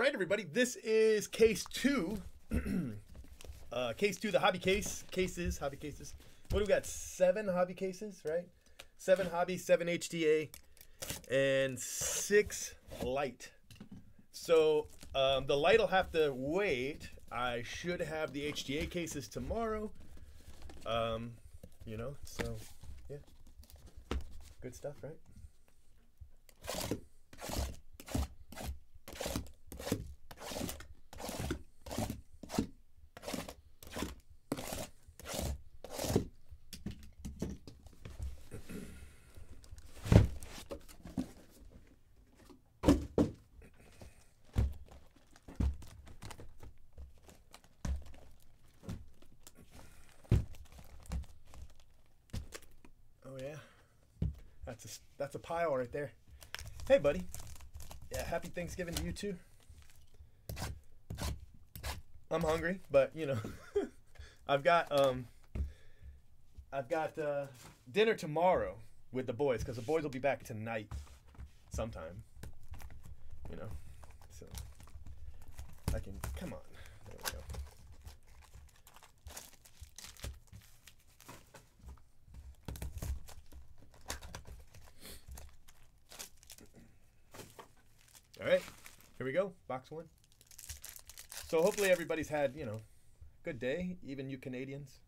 right, everybody. This is case two. uh, case two, the hobby case. Cases, hobby cases. What do we got? Seven hobby cases, right? Seven hobby, seven HDA, and six light. So um, the light will have to wait. I should have the HDA cases tomorrow. Um, you know, so yeah. Good stuff, right? Oh yeah, that's a s- that's a pile right there. Hey, buddy. Yeah, happy Thanksgiving to you too. I'm hungry, but you know, I've got um, I've got uh, dinner tomorrow with the boys because the boys will be back tonight, sometime. You know, so I can come on. There we go. All right, here we go. Box one. So hopefully everybody's had, you know, good day, even you Canadians.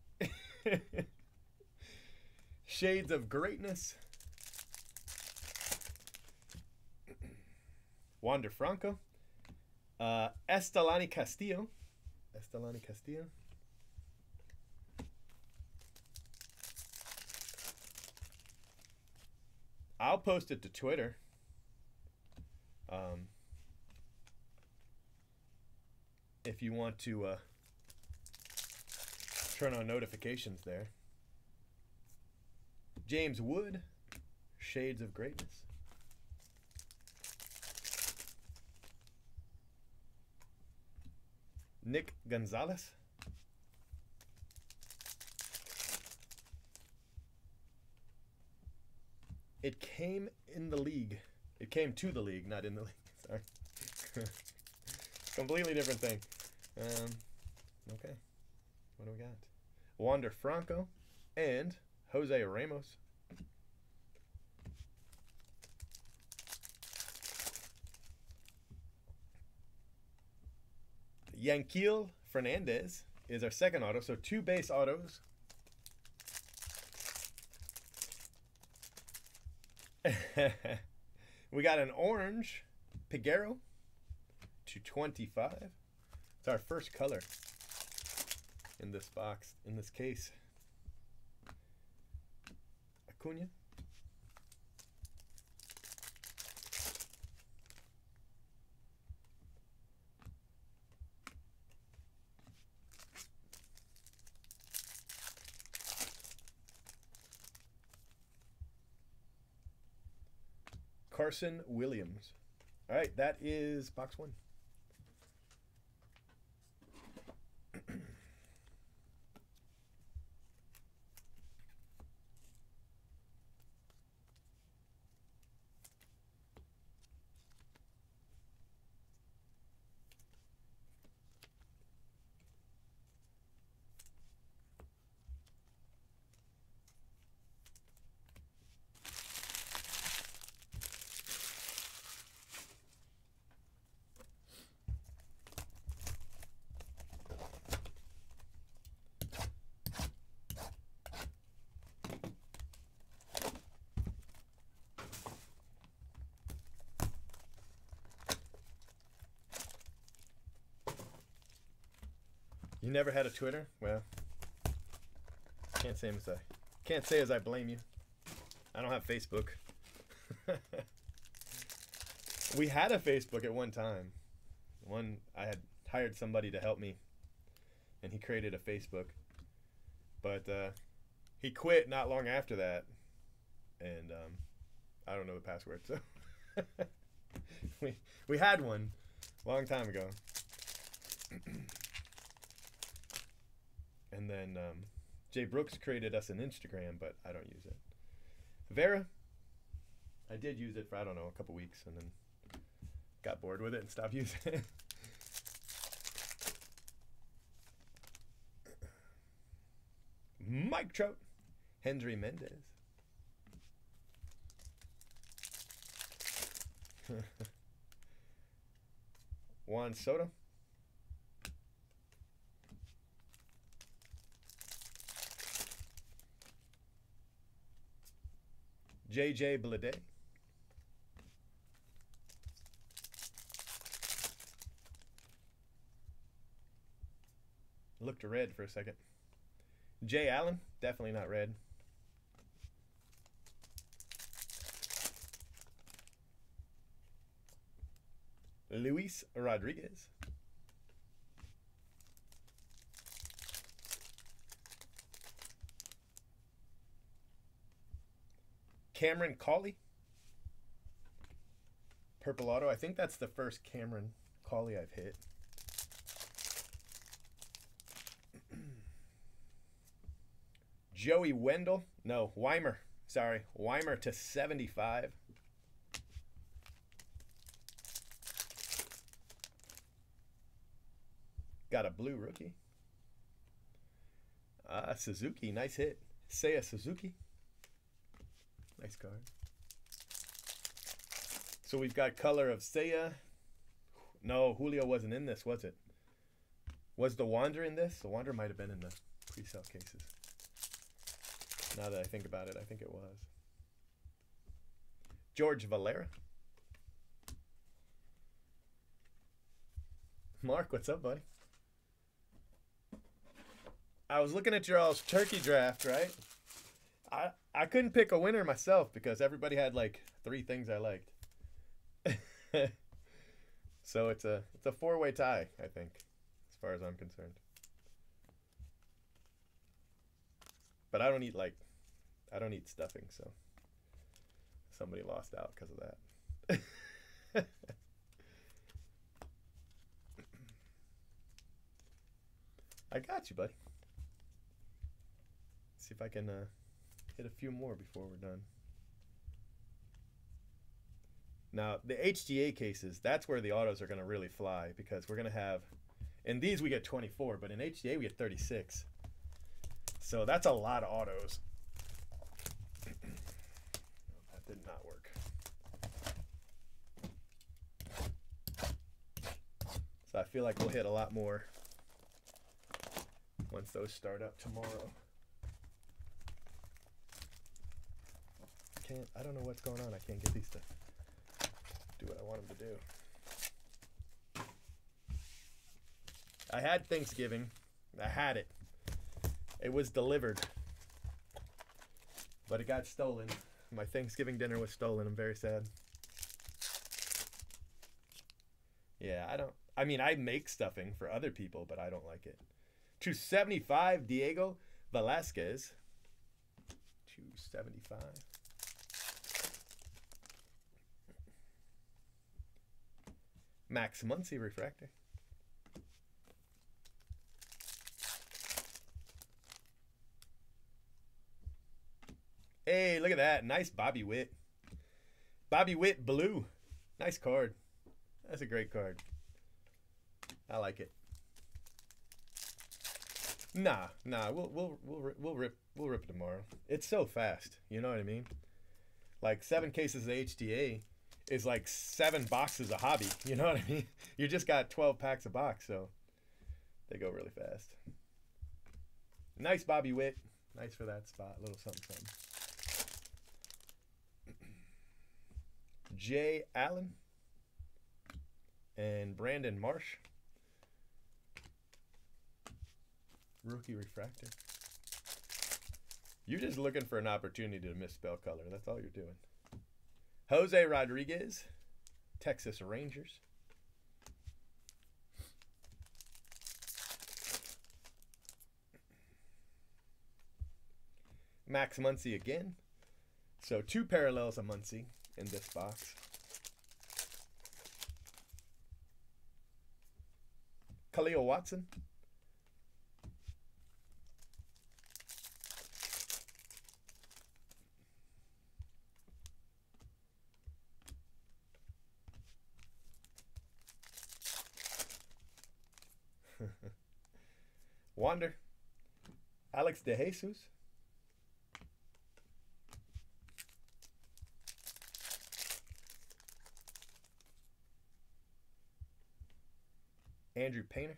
Shades of greatness. Wander Franco. Uh, Estelani Castillo. Estelani Castillo. I'll post it to Twitter. Um, if you want to uh, turn on notifications there. James Wood, Shades of Greatness. Nick Gonzalez. It came in the league. It came to the league, not in the league. Sorry. Completely different thing. Um, okay. What do we got? Wander Franco and Jose Ramos. Yanquiel Fernandez is our second auto. So two base autos. we got an orange Piguero to 25. It's our first color in this box, in this case. Acuna. Carson Williams. All right, that is box one. You never had a Twitter? Well, can't say as I can't say as I blame you. I don't have Facebook. we had a Facebook at one time. One I had hired somebody to help me, and he created a Facebook. But uh, he quit not long after that, and um, I don't know the password. So we we had one long time ago. And then um, Jay Brooks created us an Instagram, but I don't use it. Vera, I did use it for, I don't know, a couple weeks and then got bored with it and stopped using it. Mike Trout, Henry Mendez. Juan Soto. JJ Bleday. Looked red for a second. Jay Allen, definitely not red. Luis Rodriguez. Cameron Colley. Purple Auto. I think that's the first Cameron Colley I've hit. Joey Wendell. No, Wiemer. Sorry, Wiemer to 75. Got a blue rookie. Uh, Suzuki, nice hit. Seiya Suzuki. Nice card. So we've got color of Seiya. No, Julio wasn't in this, was it? Was the Wander in this? The Wander might have been in the pre-sale cases. Now that I think about it, I think it was. George Valera. Mark, what's up, buddy? I was looking at your all's turkey draft, right? I I couldn't pick a winner myself because everybody had like three things I liked. so it's a it's a four way tie, I think, as far as I'm concerned. But I don't eat like I don't eat stuffing, so somebody lost out because of that. I got you, buddy. See if I can uh, hit a few more before we're done. Now, the HTA cases, that's where the autos are going to really fly because we're going to have, in these we get 24, but in HTA we get 36. So that's a lot of autos. that did not work. So I feel like we'll hit a lot more once those start up tomorrow. Can't, I don't know what's going on. I can't get these to do what I want them to do. I had Thanksgiving. I had it. It was delivered. But it got stolen. My Thanksgiving dinner was stolen. I'm very sad. Yeah, I don't. I mean, I make stuffing for other people, but I don't like it. 275, Diego Velasquez. 275. Max Muncy refractor. Hey, look at that. Nice Bobby Witt. Bobby Witt blue. Nice card. That's a great card. I like it. Nah, nah, we'll we'll we'll we'll rip we'll rip it tomorrow. It's so fast, you know what I mean? Like seven cases of HTA is like seven boxes of hobby. You know what I mean? You just got 12 packs a box, so they go really fast. Nice Bobby Witt. Nice for that spot. A little something, something. Jay Allen and Brandon Marsh. Rookie refractor. You're just looking for an opportunity to misspell color. That's all you're doing. Jose Rodriguez, Texas Rangers. Max Muncy again. So two parallels of Muncy in this box. Khalil Watson. Wander. Alex De Jesus. Andrew Painter.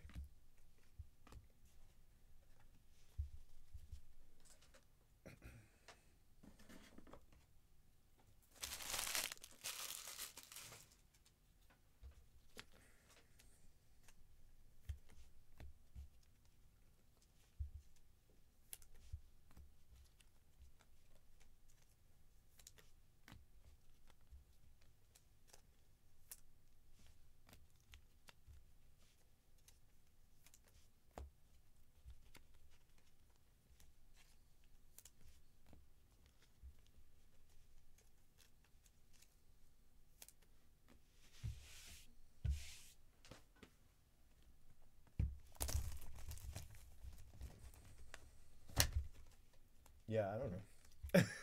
Yeah, I don't know.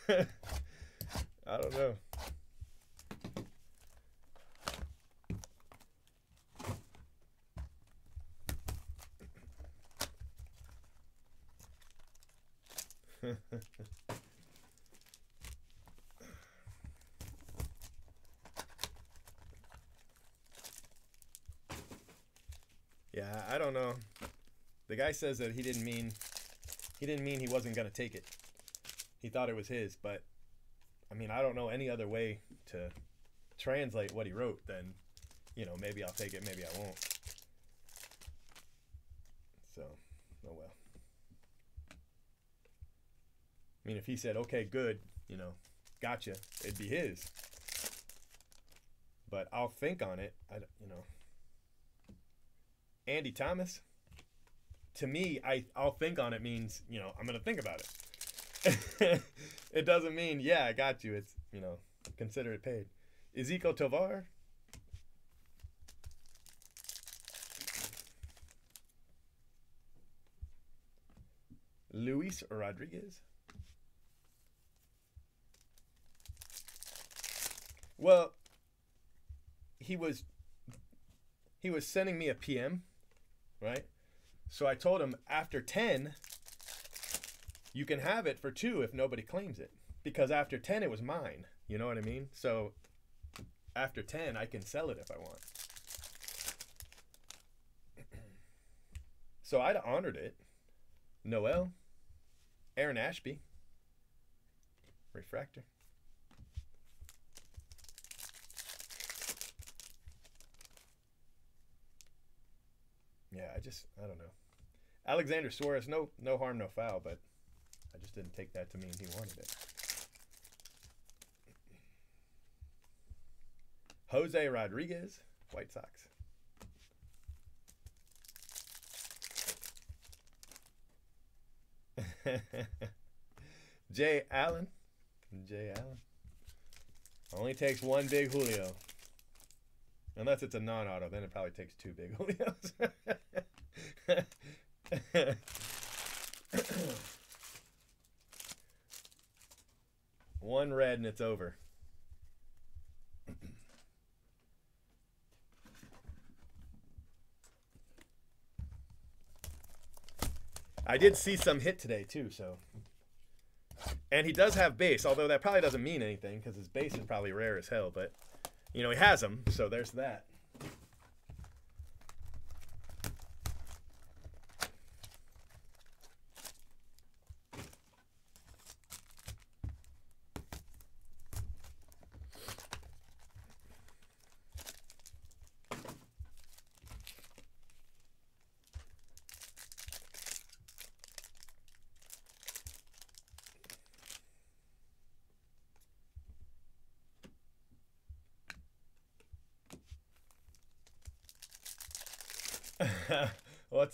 I don't know. yeah, I don't know. The guy says that he didn't mean he didn't mean he wasn't gonna take it. He thought it was his, but I mean, I don't know any other way to translate what he wrote than, you know, maybe I'll take it, maybe I won't. So, oh well. I mean, if he said, okay, good, you know, gotcha, it'd be his. But I'll think on it. I, you know, Andy Thomas. To me, I I'll think on it means you know I'm gonna think about it. it doesn't mean yeah I got you. It's you know consider it paid. Ezequiel Tovar. Luis Rodriguez. Well, he was he was sending me a PM, right? So I told him after 10 you can have it for 2 if nobody claims it because after 10 it was mine. You know what I mean? So after 10 I can sell it if I want. So I'd honored it. Noel, Aaron Ashby, Refractor. Yeah, I just I don't know. Alexander Suarez, no no harm, no foul, but I just didn't take that to mean he wanted it. Jose Rodriguez, White Sox. Jay Allen. Jay Allen. Only takes one big Julio. Unless it's a non-auto, then it probably takes two big Julios. one red and it's over. I did see some hit today too, so. And he does have base, although that probably doesn't mean anything because his base is probably rare as hell. But you know he has them, so there's that.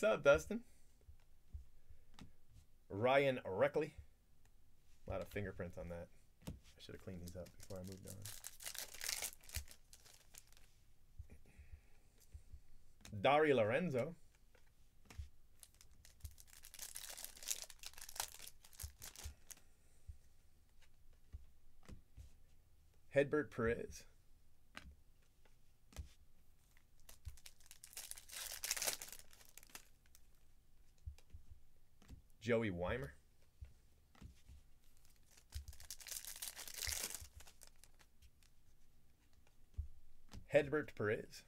What's up, Dustin? Ryan Reckley. A lot of fingerprints on that. I should have cleaned these up before I moved on. Dari Lorenzo. Hedbert Perez. Joey Wiemer. Hedbert Perez.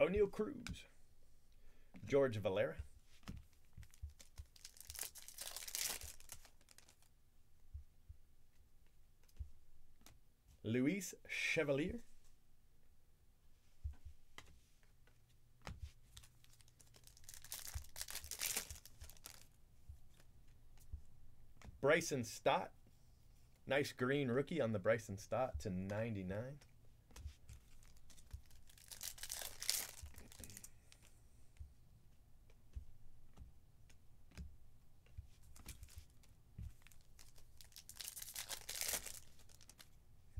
Oneil Cruz. George Valera. Luis Chevalier. Bryson Stott. Nice green rookie on the Bryson Stott to 99.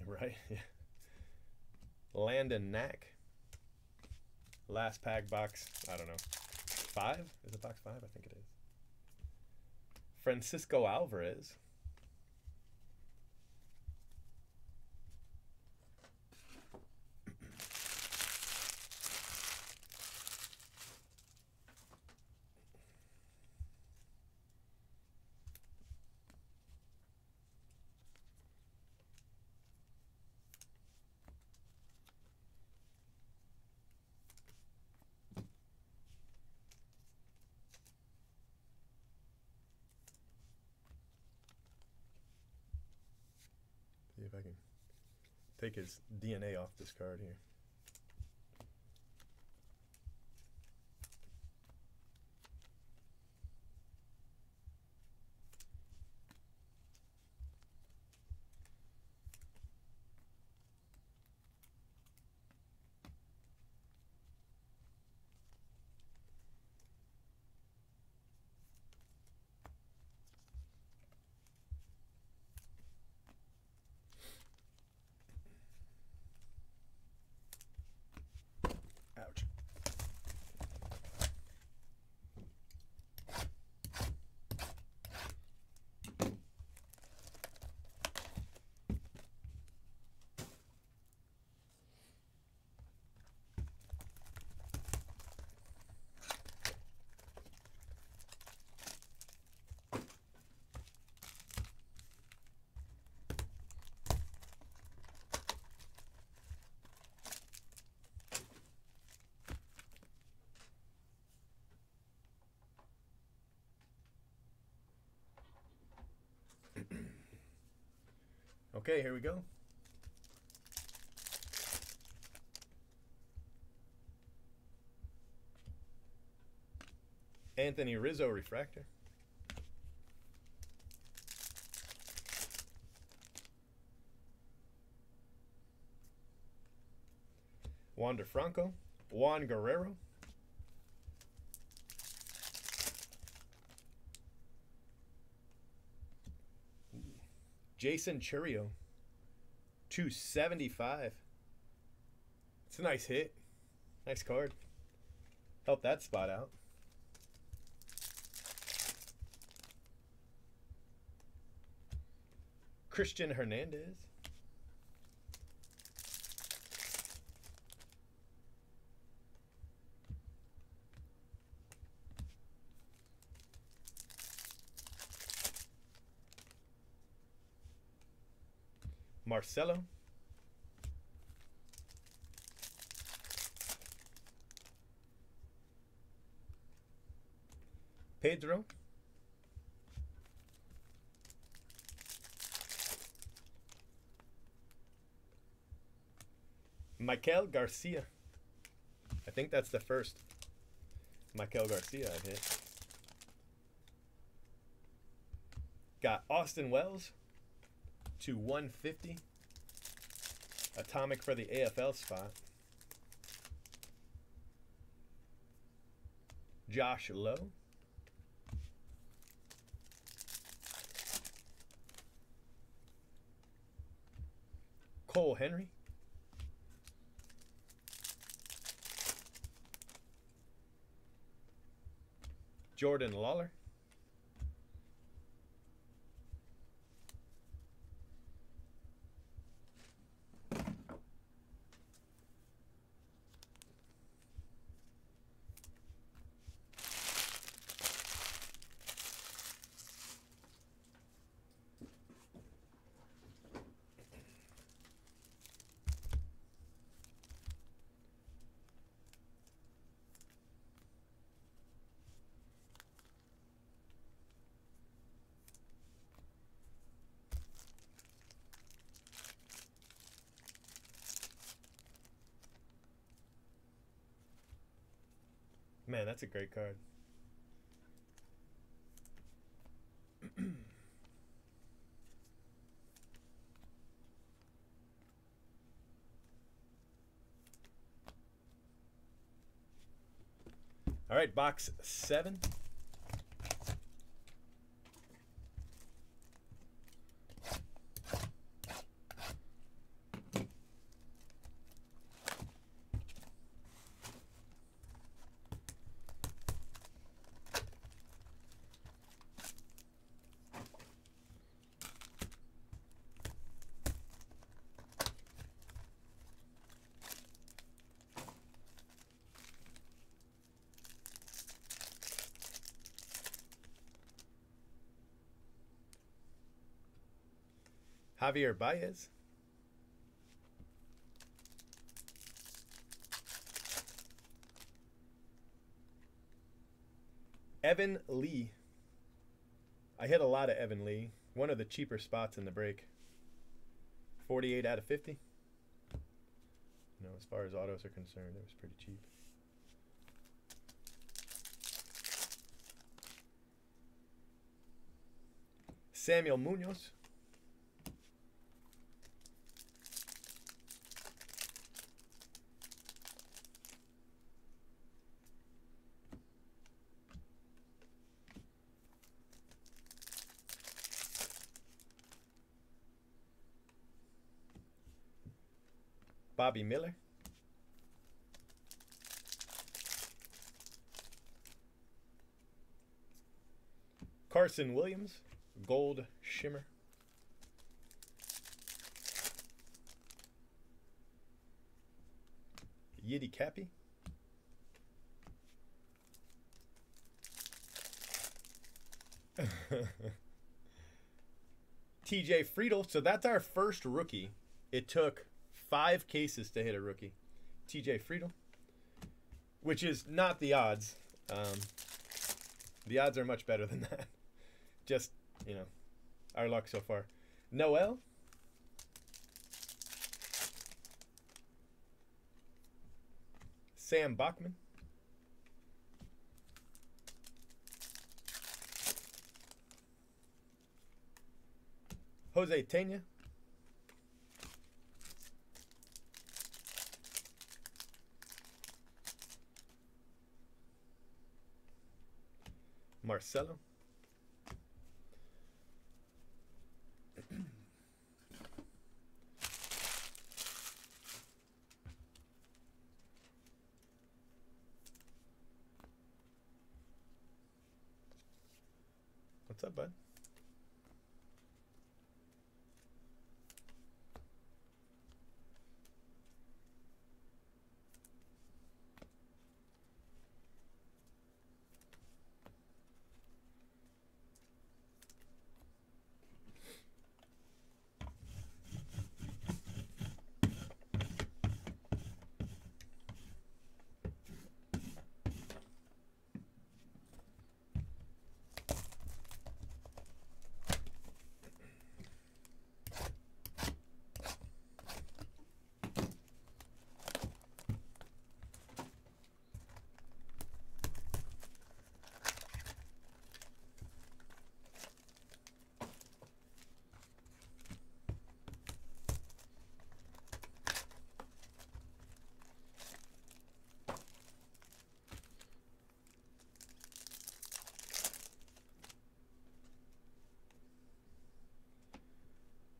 Right? Yeah. Landon Knack. Last pack box, I don't know. Five? Is it box five? I think it is. Francisco Alvarez. I can take his DNA off this card here. Okay, here we go. Anthony Rizzo refractor. Wander Franco, Juan Guerrero, Jason Chourio, 275. It's a nice hit. Nice card. Help that spot out. Christian Hernandez. Marcelo. Pedro. Michael Garcia. I think that's the first Michael Garcia I've hit. Got Austin Wells to 150. Atomic for the AFL spot. Josh Lowe. Cole Henry. Jordan Lawler. Man, that's a great card. All right, box seven. Javier Baez. Evan Lee. I hit a lot of Evan Lee. One of the cheaper spots in the break. 48 out of 50. You know, as far as autos are concerned, it was pretty cheap. Samuel Munoz. Bobby Miller. Carson Williams, Gold Shimmer. Yiddi Cappe. TJ Friedl. So that's our first rookie. It took five cases to hit a rookie. TJ Friedl, which is not the odds. Um, the odds are much better than that. Just, you know, our luck so far. Noel. Sam Bachman. Jose Tena. Marcelo. What's up, bud?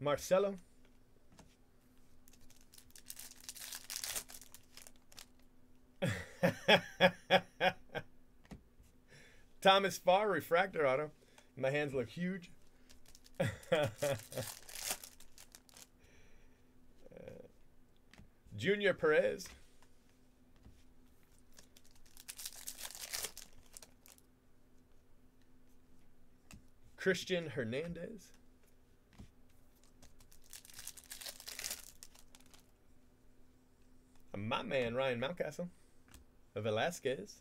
Marcelo. Thomas Farr, refractor auto. My hands look huge. Junior Perez. Christian Hernandez. My man, Ryan Mountcastle. Of Velasquez.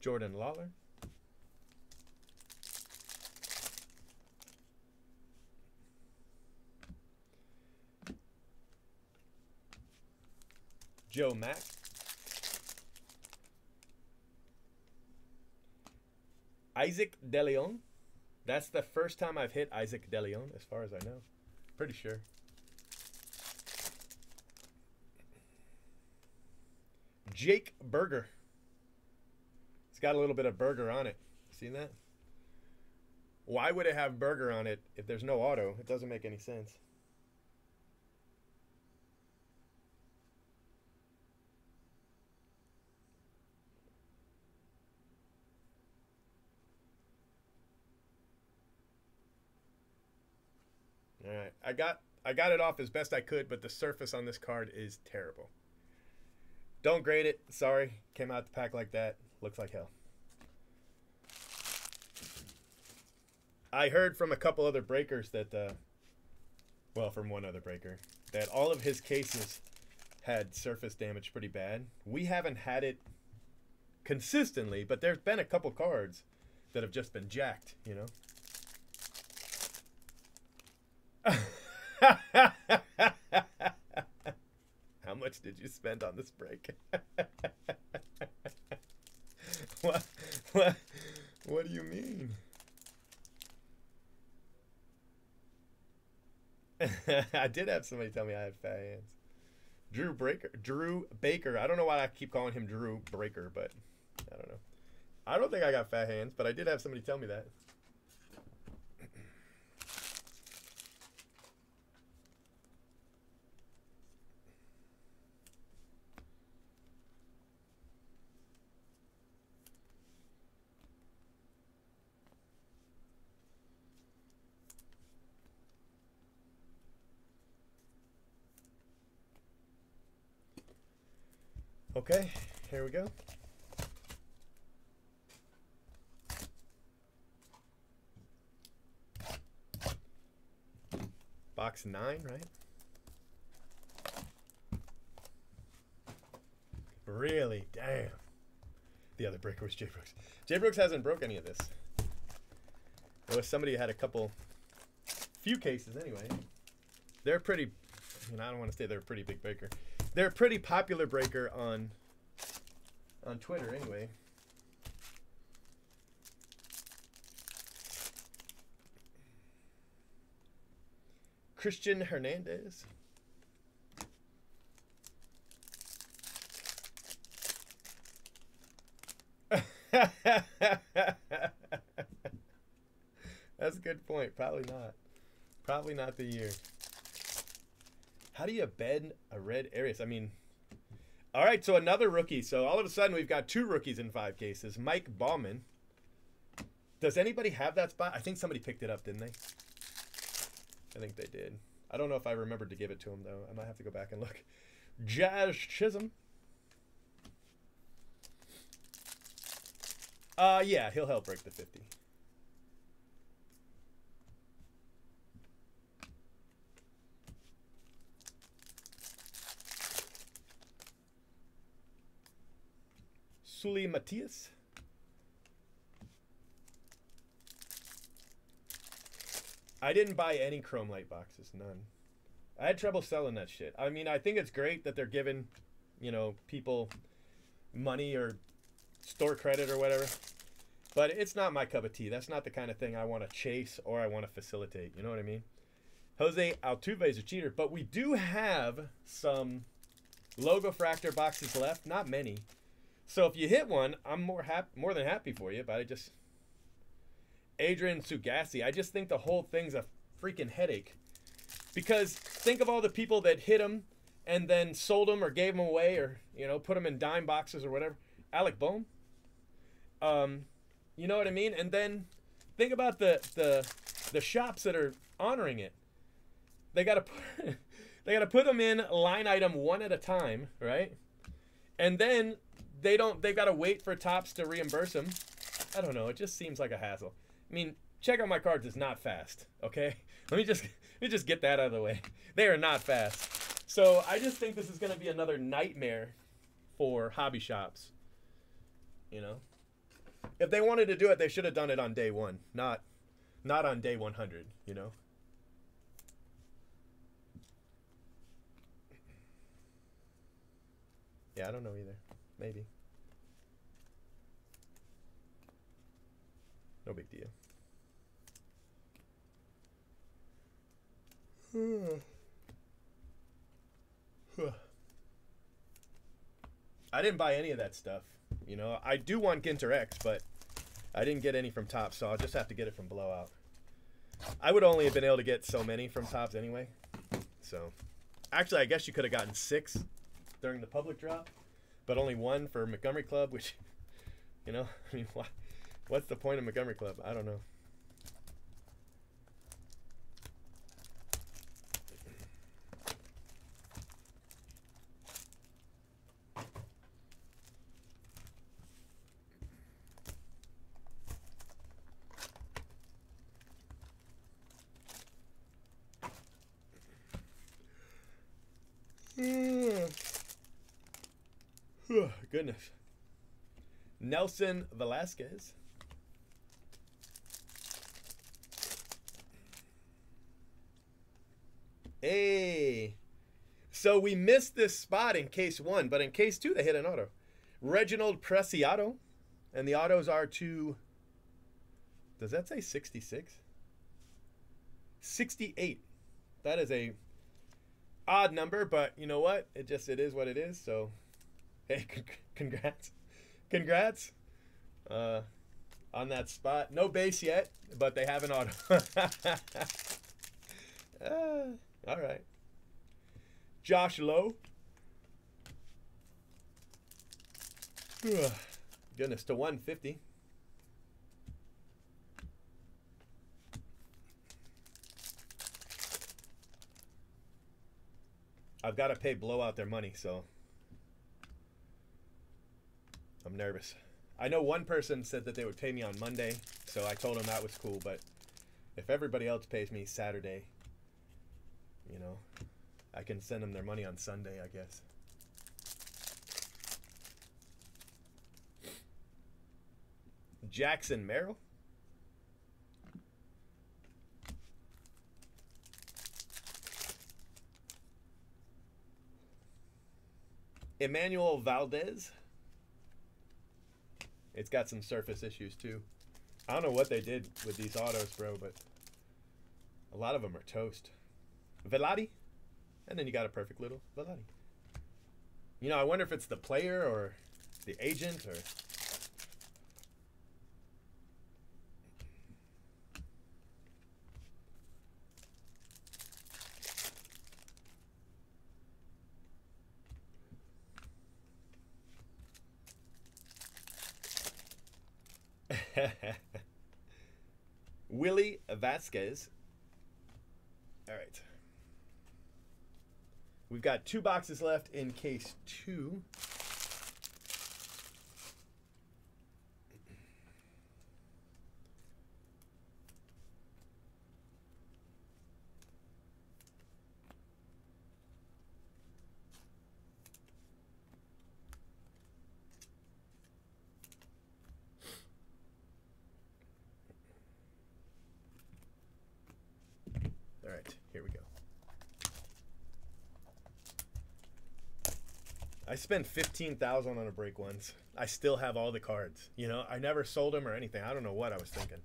Jordan Lawler. Joe Mack. Isaac DeLeon. That's the first time I've hit Isaac DeLeon, as far as I know. Pretty sure. Jake Burger. It's got a little bit of burger on it. Seen that? Why would it have burger on it if there's no auto? It doesn't make any sense. All right, I got I got it off as best I could, but the surface on this card is terrible. Don't grade it. Sorry, came out the pack like that. Looks like hell. I heard from a couple other breakers that, uh, well, from one other breaker, that all of his cases had surface damage pretty bad. We haven't had it consistently, but there's been a couple cards that have just been jacked, you know? How much did you spend on this break? what, what, what do you mean? I did have somebody tell me I had fat hands. Drew Breaker, Drew Baker. I don't know why I keep calling him Drew Breaker, but I don't know. I don't think I got fat hands, but I did have somebody tell me that. Okay, here we go. Box nine, right? Really? Damn. The other breaker was Jay Brooks. Jay Brooks hasn't broke any of this. It was somebody who had a couple, few cases anyway. They're pretty, you know, I don't want to say they're a pretty big breaker. They're a pretty popular breaker on on Twitter anyway. Christian Hernandez. That's a good point. Probably not. Probably not the year. How do you bend a red Arias? I mean, all right, so another rookie. So all of a sudden we've got two rookies in five cases. Mike Baumann. Does anybody have that spot? I think somebody picked it up, didn't they? I think they did. I don't know if I remembered to give it to him though. I might have to go back and look. Jazz Chisholm. Uh yeah, he'll help break the 50. Sully Matthias. I didn't buy any chrome light boxes, none. I had trouble selling that shit. I mean, I think it's great that they're giving, you know, people money or store credit or whatever. But it's not my cup of tea. That's not the kind of thing I want to chase or I want to facilitate. You know what I mean? Jose Altuve is a cheater, but we do have some logo fractor boxes left. Not many. So if you hit one, I'm more happy, more than happy for you. But I just Adrian Sugassi, I just think the whole thing's a freaking headache. Because think of all the people that hit him and then sold them or gave them away or you know put them in dime boxes or whatever. Alec Bohm. Um, you know what I mean? And then think about the the the shops that are honoring it. They gotta put, they gotta put them in line item one at a time, right? And then they don't they've got to wait for Topps to reimburse them. I don't know. It just seems like a hassle. I mean, check out my cards is not fast. Okay, let me just let me just get that out of the way. They are not fast. So I just think this is going to be another nightmare for hobby shops. You know, if they wanted to do it, they should have done it on day one, not not on day 100. You know. Yeah, I don't know either. Maybe. No big deal. Hmm. I didn't buy any of that stuff. You know, I do want Ginter X, but I didn't get any from Top, so I'll just have to get it from Blowout. I would only have been able to get so many from Topps anyway. So, actually, I guess you could have gotten six during the public drop, but only one for Montgomery Club, which, you know, I mean, why, what's the point of Montgomery Club? I don't know. Goodness. Nelson Velasquez. Hey. So we missed this spot in case one, but in case two, they hit an auto. Reginald Preciado. And the autos are to. Does that say 66? 68. That is a odd number, but you know what? It just it is what it is. So, hey, congrats, congrats uh, on that spot. No base yet, but they have an auto. uh, all right. Josh Lowe. Goodness, to 150. I've got to pay blowout their money, so I'm nervous. I know one person said that they would pay me on Monday, so I told them that was cool, but if everybody else pays me Saturday, you know, I can send them their money on Sunday, I guess. Jackson Merrill. Emmanuel Valdez. It's got some surface issues too. I don't know what they did with these autos, bro, but a lot of them are toast. Vilade, and then you got a perfect little Vilade. You know, I wonder if it's the player or the agent or. Willie Vasquez. All right. We've got two boxes left in case two. All right, here we go. I spent fifteen thousand on a break once. I still have all the cards. You know, I never sold them or anything. I don't know what I was thinking.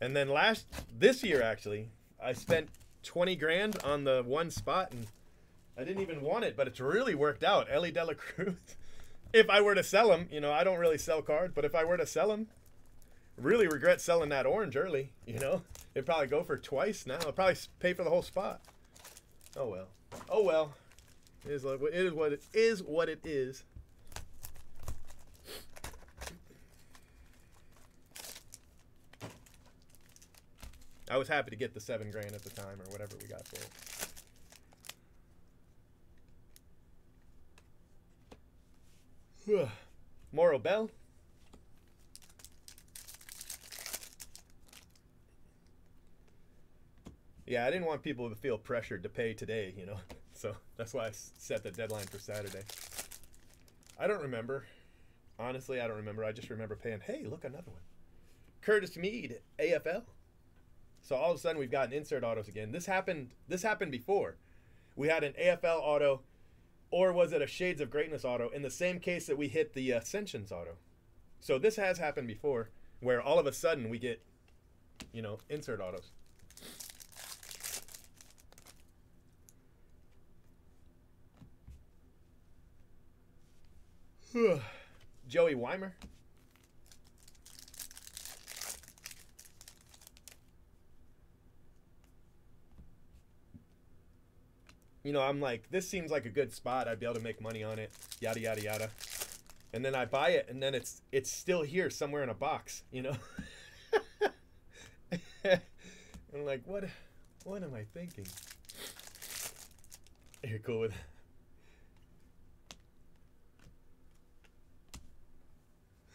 And then last this year actually, I spent twenty grand on the one spot, and I didn't even want it, but it's really worked out. Elly De La Cruz. if I were to sell him, you know, I don't really sell cards, but if I were to sell him, really regret selling that orange early. You know, it'd probably go for twice now. It'd probably pay for the whole spot. Oh well. Oh well. It is, it is what it is. What it is. I was happy to get the seven grand at the time, or whatever we got for it. Morrow Bell. Yeah, I didn't want people to feel pressured to pay today, you know. So that's why I set the deadline for Saturday. I don't remember. Honestly, I don't remember. I just remember paying, hey, look, another one. Curtis Mead, AFL. So all of a sudden we've got an insert autos again. This happened this happened before. We had an AFL auto Or was it a Shades of Greatness auto in the same case that we hit the Ascensions auto? So this has happened before where all of a sudden we get, you know, insert autos. Joey Wiemer. You know, I'm like, this seems like a good spot. I'd be able to make money on it. Yada yada yada. And then I buy it, and then it's it's still here somewhere in a box. You know. I'm like, what? What am I thinking? You're cool with.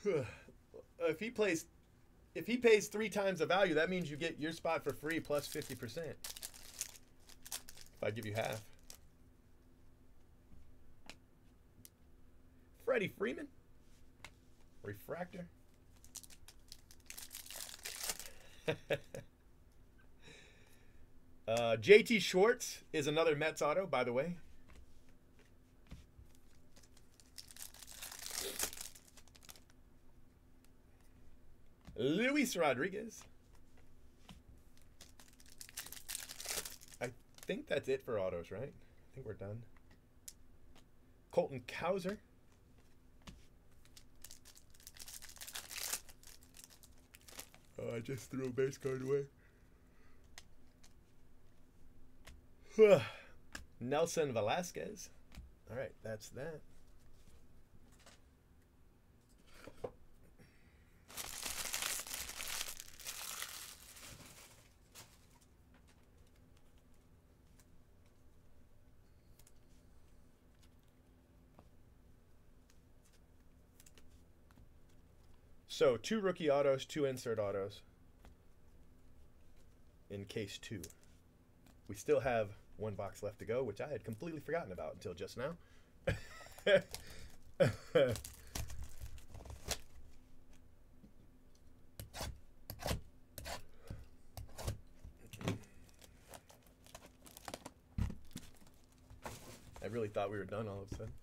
if he plays, if he pays three times the value, that means you get your spot for free plus fifty percent. If I give you half. Freddie Freeman. Refractor. uh, JT Schwartz is another Mets auto, by the way. Luis Rodriguez. I think that's it for autos, right? I think we're done. Colton Cowser. Oh, I just threw a base card away. Nelson Velasquez. All right, that's that. So two rookie autos, two insert autos in case two. We still have one box left to go, which I had completely forgotten about until just now. I really thought we were done all of a sudden.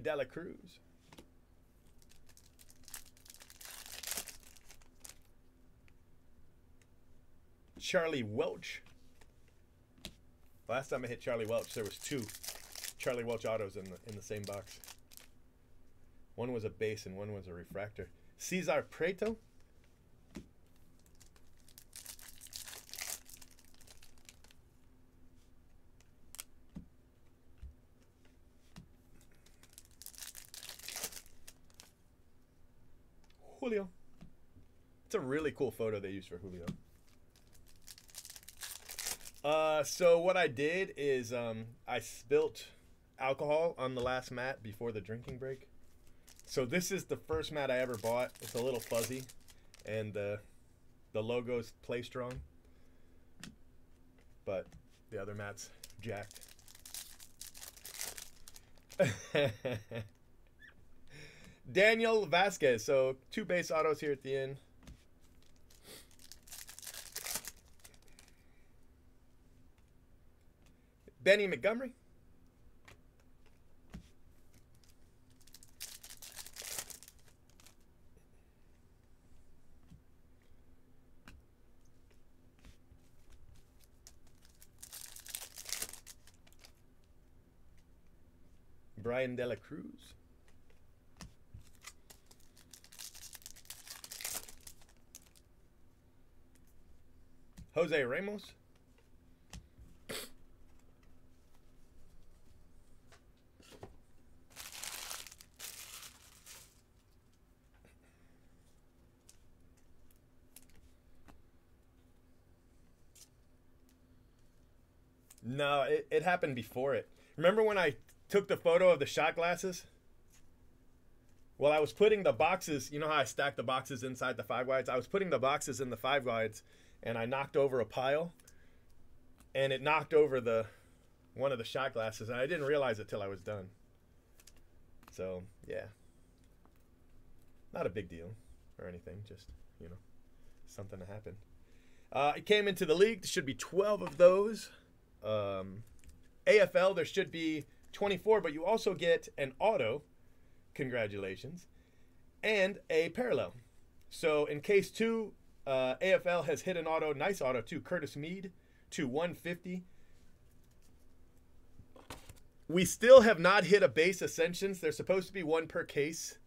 Elly De La Cruz. Charlie Welch. Last time I hit Charlie Welch, there was two Charlie Welch autos in the in the same box. One was a base and one was a refractor. Cesar Prieto. Julio. It's a really cool photo they used for Julio. Uh, so what I did is um, I spilt alcohol on the last mat before the drinking break. So this is the first mat I ever bought. It's a little fuzzy, and the the logo's play strong, but the other mat's jacked. Daniel Vasquez. So two base autos here at the end. Benny Montgomery. Bryan De La Cruz. Jose Ramos. No, it, happened before it. Remember when I took the photo of the shot glasses? Well, I was putting the boxes. You know how I stacked the boxes inside the five wides. I was putting the boxes in the five wides, and I knocked over a pile, and it knocked over the one of the shot glasses, and I didn't realize it till I was done. So yeah, not a big deal or anything. Just you know, something that happened. Uh, it came into the league. There should be 12 of those. Um, AFL, there should be 24, but you also get an auto. Congratulations. And a parallel. So in case two, uh, AFL has hit an auto, nice auto too. Curtis Mead to 150. We still have not hit a base ascensions. There's supposed to be one per case.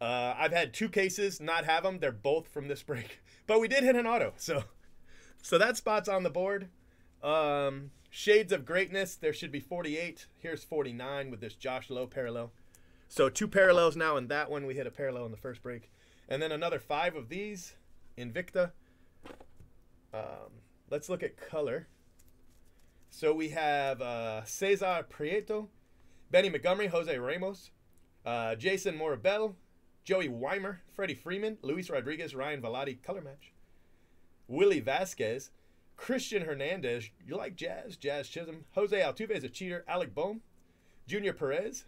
Uh, I've had two cases not have them. They're both from this break, but we did hit an auto, so so that spot's on the board. Um, Shades of Greatness. There should be 48. Here's 49 with this Josh Lowe parallel. So two parallels now in that one. We hit a parallel in the first break, and then another five of these Invicta. Um, let's look at color. So we have uh, Cesar Prieto, Benny Montgomery, Jose Ramos, uh, Jason Morabel, Joey Wiemer, Freddie Freeman, Luis Rodriguez, Ryan Vilade, color match. Willie Vasquez, Christian Hernandez, you like Jazz, Jazz Chisholm, Jose Altuve is a cheater, Alec Bohm, Junior Perez,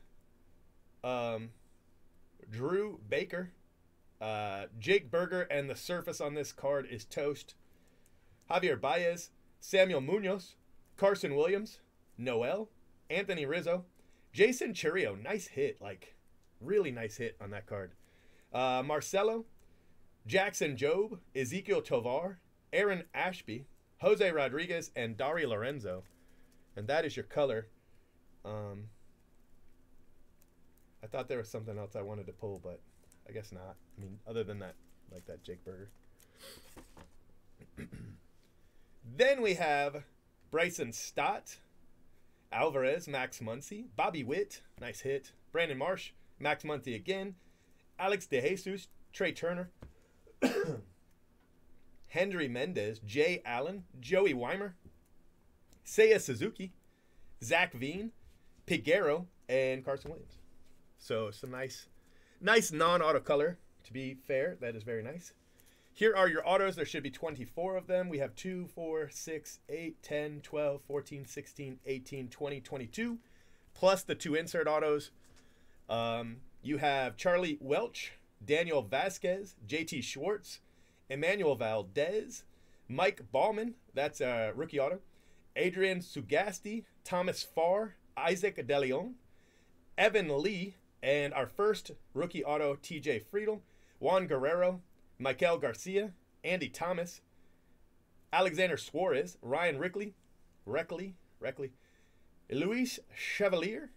um, Drew Baker, uh, Jake Burger, and the surface on this card is toast. Javier Baez, Samuel Munoz, Carson Williams, Noel, Anthony Rizzo, Jackson Chourio, nice hit, like really nice hit on that card. Uh, Marcelo, Jackson Jobe. Ezequiel Tovar, Aaron Ashby, Jose Rodriguez, and Dari Lorenzo. And that is your color. Um, I thought there was something else I wanted to pull, but I guess not. I mean, other than that, like that Jake Burger. then we have Bryson Stott, Alvarez, Max Muncy, Bobby Witt, nice hit, Brandon Marsh, Max Muncy again, Alex DeJesus, Trea Turner, Henry Mendez, Jay Allen, Joey Wiemer, Seiya Suzuki, Zach Veen, Piguero, and Carson Williams. So some nice, nice non-auto color. To be fair, that is very nice. Here are your autos. There should be 24 of them. We have 2, 4, 6, 8, 10, 12, 14, 16, 18, 20, 22, plus the two insert autos. Um, you have Charlie Welch, Daniel Vasquez, JT Schwartz, Emmanuel Valdez, Mike Baumann, that's a rookie auto, Adrian Sugasti, Thomas Farr, Isaac DeLeon, Evan Lee, and our first rookie auto, TJ Friedl, Juan Guerrero, Michael Garcia, Andy Thomas, Alexander Suarez, Ryan Rickley, Reckley, Reckley, Luis Chevalier,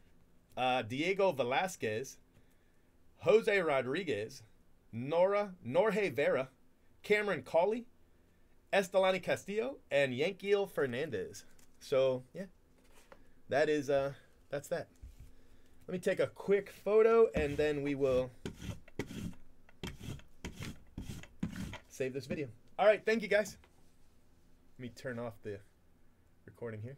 uh, Diego Velasquez, Jose Rodriguez, Nora Norge Vera, Cameron Cawley, Estelani Castillo, and Yanquiel Fernandez. So yeah, that is uh that's that. Let me take a quick photo and then we will save this video. All right, thank you guys. Let me turn off the recording here.